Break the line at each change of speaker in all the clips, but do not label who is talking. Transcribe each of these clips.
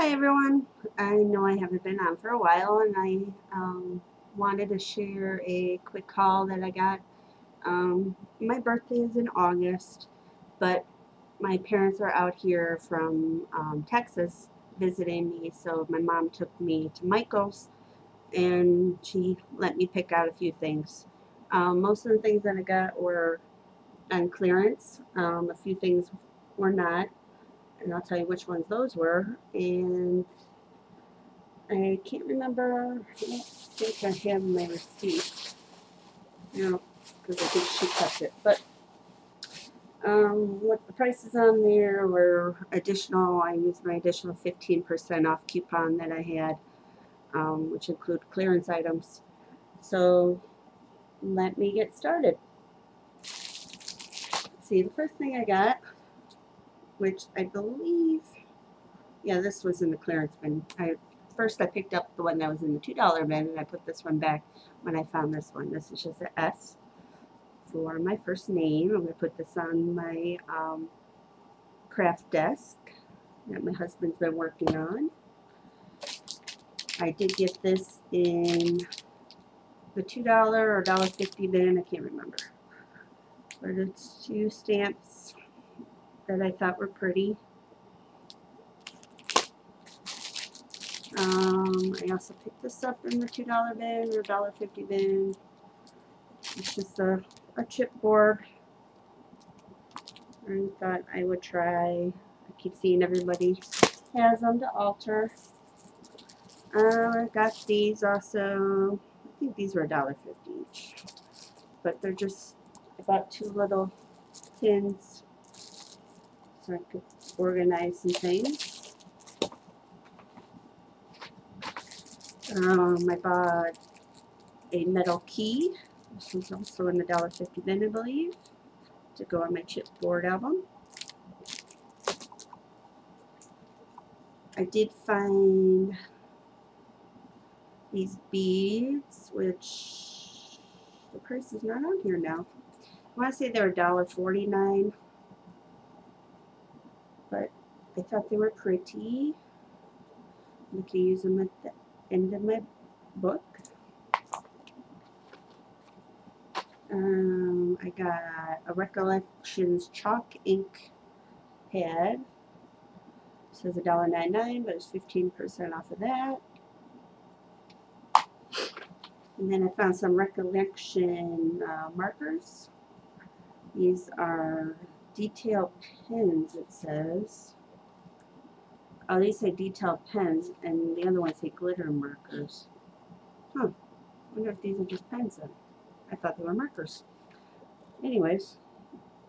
Hi everyone. I know I haven't been on for a while and I um, wanted to share a quick call that I got. Um, my birthday is in August, but my parents are out here from um, Texas visiting me, so my mom took me to Michael's and she let me pick out a few things. Um, most of the things that I got were on clearance. Um, a few things were not and I'll tell you which ones those were. And I can't remember, I don't think I have my receipt. Know, because I think she kept it. But um, what the prices on there were additional, I used my additional 15% off coupon that I had, um, which include clearance items. So let me get started. See, the first thing I got which I believe, yeah, this was in the clearance bin. I First I picked up the one that was in the $2 bin and I put this one back when I found this one. This is just an S for my first name. I'm going to put this on my um, craft desk that my husband's been working on. I did get this in the $2 or $1.50 bin, I can't remember. But it's two stamps that I thought were pretty. Um, I also picked this up in the $2 bin or $1.50 bin. It's just a, a chipboard. I thought I would try. I keep seeing everybody has them to alter. Uh, I got these also. I think these were $1.50 each. But they're just about two little pins I could organize some things. Um, I bought a metal key. This was also in the $1.50 bin, I believe, to go on my chipboard album. I did find these beads, which the price is not on here now. I want to say they're $1.49 but I thought they were pretty. I can use them at the end of my book. Um, I got a Recollections chalk ink pad. It says $1.99, but it's 15% off of that. And then I found some Recollection uh, markers. These are detail pens, it says. Oh, these say detail pens, and the other ones say glitter markers. Huh. I wonder if these are just pens then. I thought they were markers. Anyways,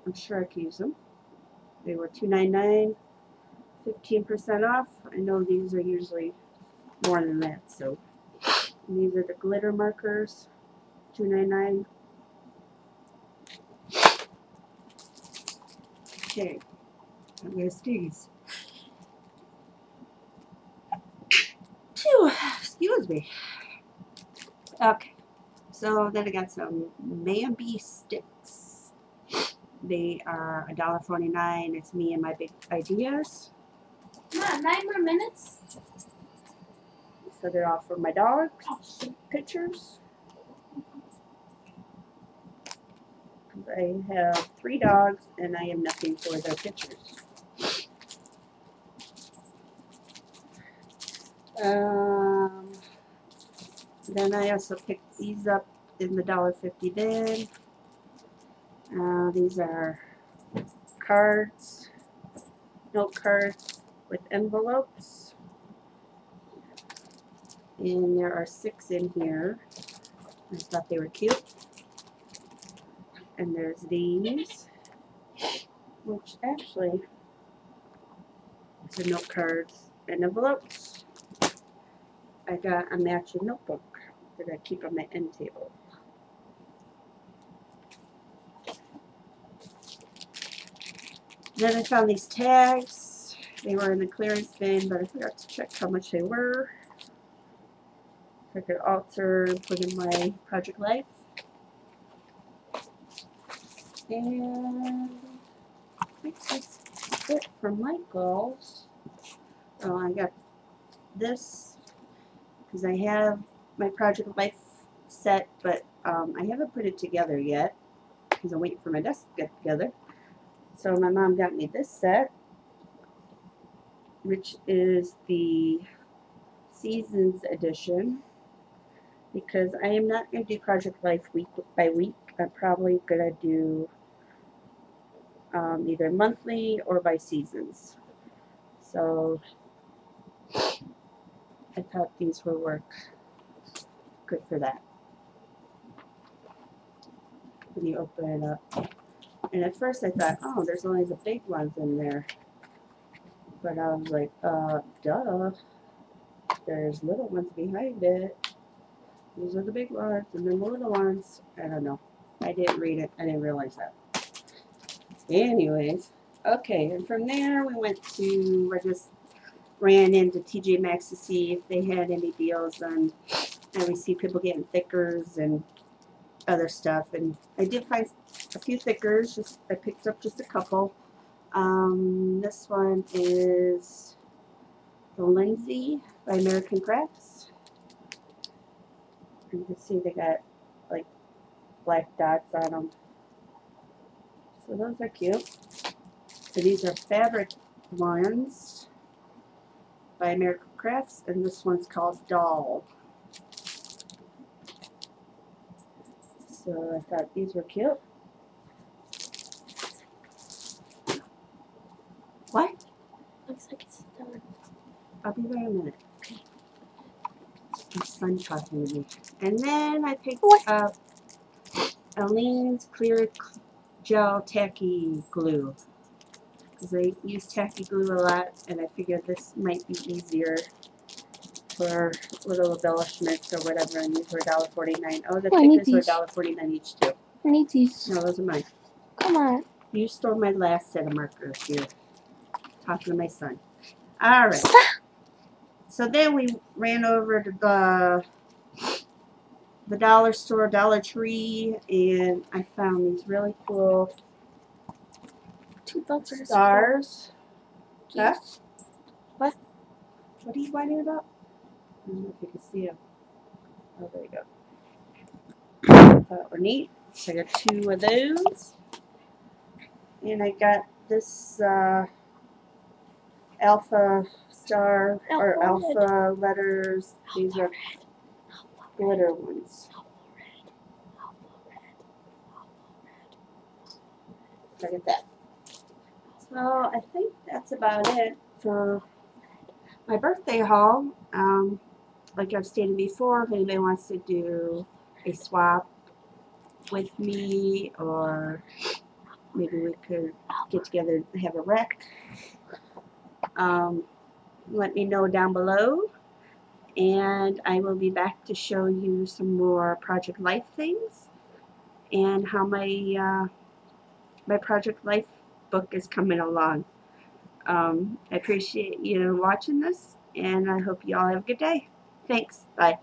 I'm sure I can use them. They were $2.99, 15% off. I know these are usually more than that, so. And these are the glitter markers, $2.99. Okay, I'm going to sneeze. Excuse me. Okay, so then I got some Mambi sticks. They are $1.49. It's me and my big ideas.
Come nine more minutes.
So they're all for my dog pictures. I have three dogs and I have nothing for their pictures. Um, then I also picked these up in the $1.50 bin. Uh, these are cards, note cards with envelopes. And there are six in here. I thought they were cute and there's these, which actually are note cards and envelopes. I got a matching notebook that I keep on my end table. Then I found these tags. They were in the clearance bin, but I forgot to check how much they were. I could alter and put in my project life. And I think that's it for Michael's. Oh, I got this because I have my Project Life set, but um, I haven't put it together yet because I'm waiting for my desk to get together. So my mom got me this set, which is the Seasons edition because I am not going to do Project Life week by week. I'm probably going to do um, either monthly or by seasons. So I thought these would work good for that. When you open it up. And at first I thought, oh, there's only the big ones in there. But I was like, uh, duh. There's little ones behind it. These are the big ones, and then the little ones. I don't know. I didn't read it. I didn't realize that. Anyways, okay, and from there we went to, I just ran into TJ Maxx to see if they had any deals on, and we see people getting thickers and other stuff, and I did find a few thickers, just, I picked up just a couple. Um, this one is the Lindsay by American Crafts. You can see they got like black dots on them. So those are cute. So these are fabric ones by American Crafts, and this one's called Doll. So I thought these were cute. What?
Looks like it's done.
I'll be there in a minute. My son talking to me. And then I picked
What?
up Aleene's Clear Gel Tacky Glue. Because I use tacky glue a lot, and I figured this might be easier for little embellishments or whatever. And these were $1.49. Oh, the
need
thickers were
these.
$1.49 each, too.
I need these.
No, those are mine.
Come on.
You stole my last set of markers here. Talking to my son. All right.
Stop.
So then we ran over to the the dollar store, Dollar Tree, and I found these really cool
Two are
stars.
Yes.
What What are you whining about? I don't know if you can see them. Oh, there you go. Thought were neat. So I got two of those. And I got this uh, alpha star or
Alpha red.
alpha letters. These are glitter ones. Alpha red. Look at that. So I think that's about it for my birthday haul. Um, like I've stated before, if anybody wants to do a swap with me or maybe we could get together and have a rec. Um, let me know down below and I will be back to show you some more Project Life things and how my uh, my Project Life book is coming along. Um, I appreciate you watching this and I hope you all have a good day. Thanks. Bye.